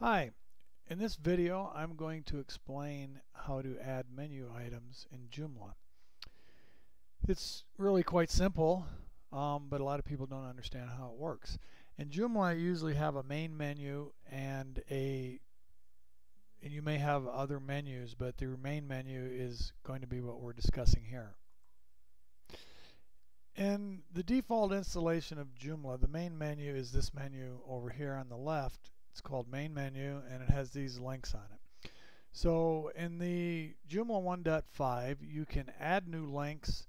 Hi, in this video I'm going to explain how to add menu items in Joomla. It's really quite simple, um, but a lot of people don't understand how it works. In Joomla I usually have a main menu and a and you may have other menus, but the main menu is going to be what we're discussing here. In the default installation of Joomla, the main menu is this menu over here on the left it's called main menu and it has these links on it. So in the Joomla 1.5 you can add new links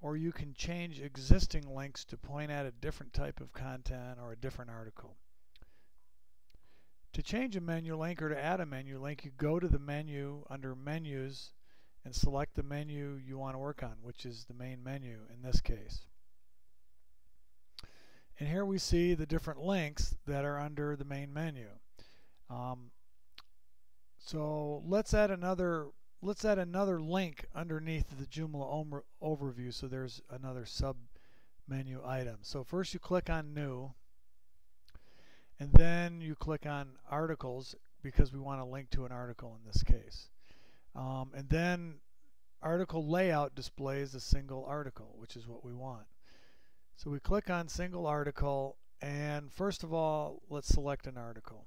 or you can change existing links to point at a different type of content or a different article. To change a menu link or to add a menu link you go to the menu under menus and select the menu you want to work on which is the main menu in this case. And here we see the different links that are under the main menu. Um, so let's add another let's add another link underneath the Joomla overview so there's another sub menu item. So first you click on new and then you click on articles because we want to link to an article in this case. Um, and then article layout displays a single article which is what we want. So we click on single article and first of all let's select an article.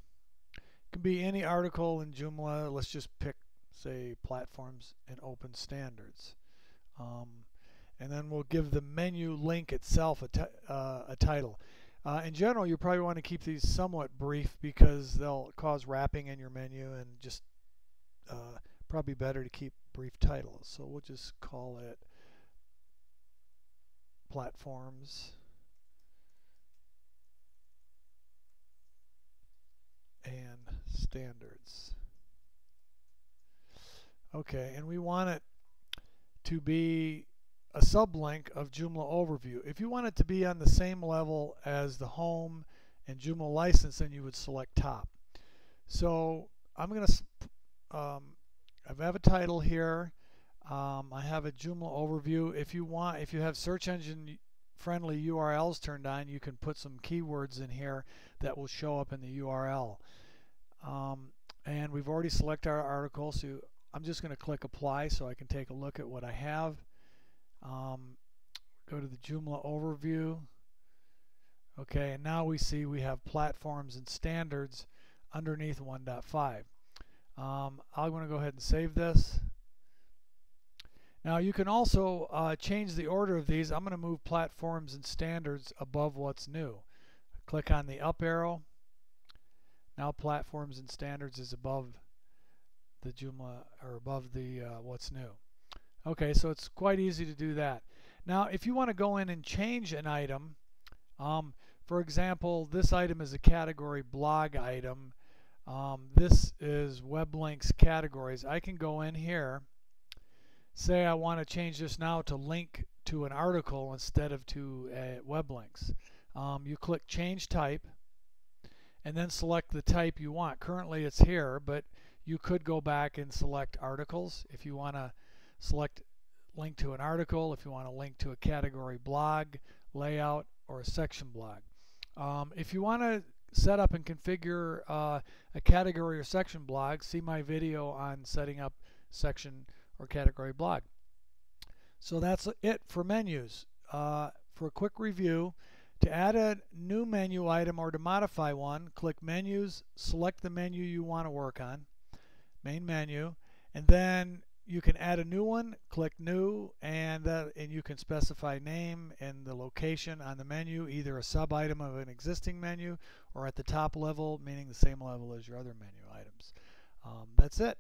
It can be any article in Joomla. Let's just pick say platforms and open standards. Um, and then we'll give the menu link itself a, uh, a title. Uh, in general, you probably want to keep these somewhat brief because they'll cause wrapping in your menu and just uh, probably better to keep brief titles. So we'll just call it platforms and standards. Okay, and we want it to be a sublink of Joomla overview. If you want it to be on the same level as the home and Joomla license, then you would select top. So I'm going to, um, I have a title here. Um, I have a Joomla overview. If you want, if you have search engine friendly URLs turned on, you can put some keywords in here that will show up in the URL. Um, and we've already selected our article, so I'm just going to click apply so I can take a look at what I have. Um, go to the Joomla overview. Okay, and now we see we have platforms and standards underneath 1.5. Um, I'm going to go ahead and save this. Now you can also uh, change the order of these. I'm going to move platforms and standards above what's new. Click on the up arrow. Now platforms and standards is above the Joomla or above the uh, what's new. Okay, so it's quite easy to do that. Now if you want to go in and change an item, um, for example, this item is a category blog item. Um, this is web links categories. I can go in here say I want to change this now to link to an article instead of to uh, web links. Um, you click change type and then select the type you want. Currently it's here but you could go back and select articles if you want to select link to an article, if you want to link to a category blog, layout, or a section blog. Um, if you want to set up and configure uh, a category or section blog, see my video on setting up section or category blog. So that's it for menus. Uh, for a quick review, to add a new menu item or to modify one, click Menus, select the menu you want to work on, main menu, and then you can add a new one, click New, and, uh, and you can specify name and the location on the menu, either a sub-item of an existing menu or at the top level, meaning the same level as your other menu items. Um, that's it.